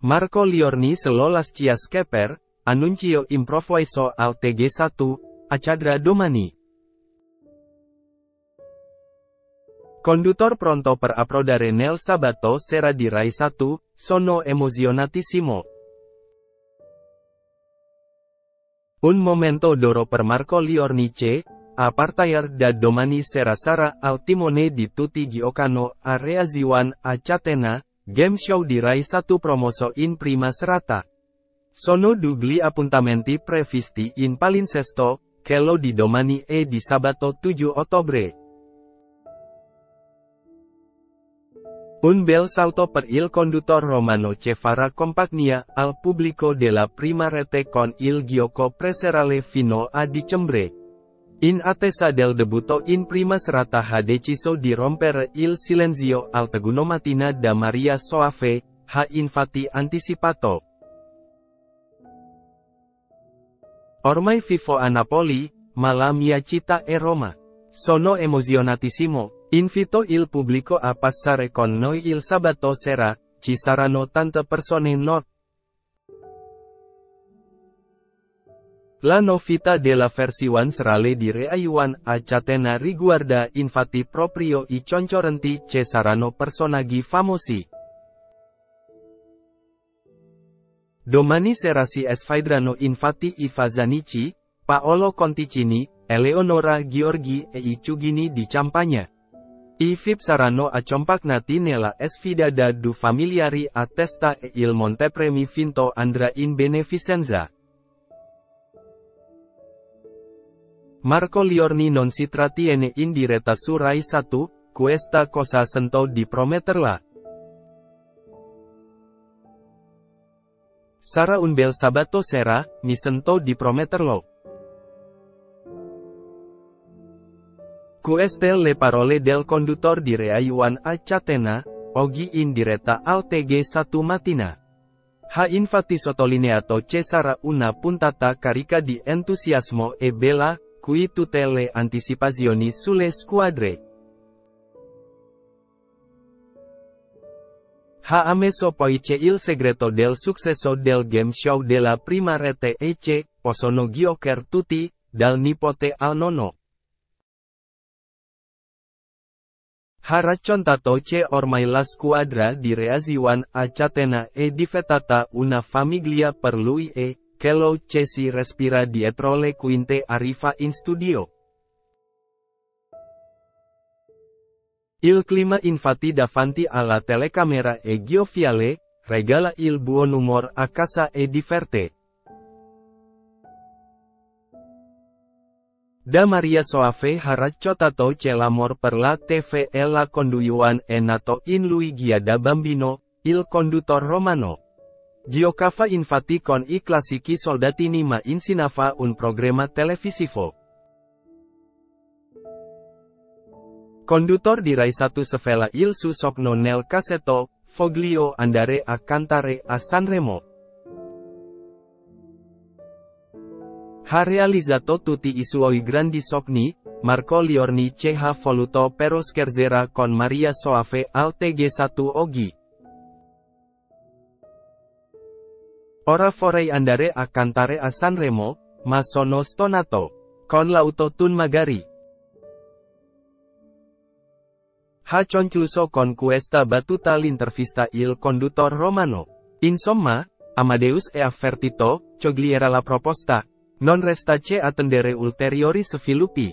Marco Liorni selolas cias keper, annuncio improviso al TG1, acadra domani. Condutor pronto per approdare nel sabato sera di Rai 1, sono emozionatissimo. Un momento d'oro per Marco Liornice, a partire da domani sera sarà al timone di tutti giocano a Reaziwan a Catena, game show di Rai 1 promoso in prima serata. Sono dugli appuntamenti previsti in palinsesto, quello di domani e di sabato 7 ottobre. Un bel salto per il conduttore romano Cefara compagnia al pubblico della prima rete con il gioco preserale fino a dicembre. In attesa del debutto in prima serata ha deciso di rompere il silenzio al tegunomatina da Maria Soave, ha infatti anticipato. Ormai vivo a Napoli, ma la mia città Roma. Sono emozionatissimo, Invito il pubblico a passare con noi il sabato sera, ci saranno tante persone no. La novità della versione serale di Reaiwan a Catena riguarda infatti proprio i concorrenti che saranno personaggi famosi. Domani sera si sfidano infatti i Fazanici, Paolo Conticini, Eleonora Giorgi e i Cugini di Campagna. I Ivip Sarano a nati nella sfidada du familiari a testa e il montepremi finto andra in beneficenza. Marco Liorni non si trattiene in diretta su Rai 1, questa cosa sento di prometterla. Sarà un bel sabato sera, mi sento di prometterlo. Queste le parole del conduttore di Reayuan a Catena, oggi in diretta al TG1 mattina. Ha infatti sottolineato che sarà una puntata carica di entusiasmo e bella, qui tutte le anticipazioni sulle squadre. Ha ammesso poi che il segreto del successo del game show della prima rete e che, possono giocare tutti, dal nipote al nonno. Ha raccontato che ormai la squadra di Reaziwan a Catena è diventata una famiglia per lui e, che lo che si respira dietro le quinte arriva in studio. Il clima infatti davanti alla telecamera è gioviale, regala il buon umor a casa e diverte. Da Maria Soave haraccotato c'è l'amor per la TV e la conduiuan è nato in lui da bambino, il conduttore romano. Giocava infatti con i classici soldatini ma insinava un programma televisivo. Conduttor di Rai 1 Svela il su sogno nel cassetto, Foglio andare a cantare a Sanremo. Ha realizzato tutti i suoi grandi sogni, Marco Liorni che ha voluto però scherzera con Maria Soave al TG1 oggi. Ora vorrei andare a cantare a Sanremo, ma sono stonato. Con l'autotune magari. Ha concluso con questa battuta l'intervista il conduttore romano. Insomma, Amadeus e avvertito, cogliera la proposta. Non resta che attendere ulteriori sviluppi.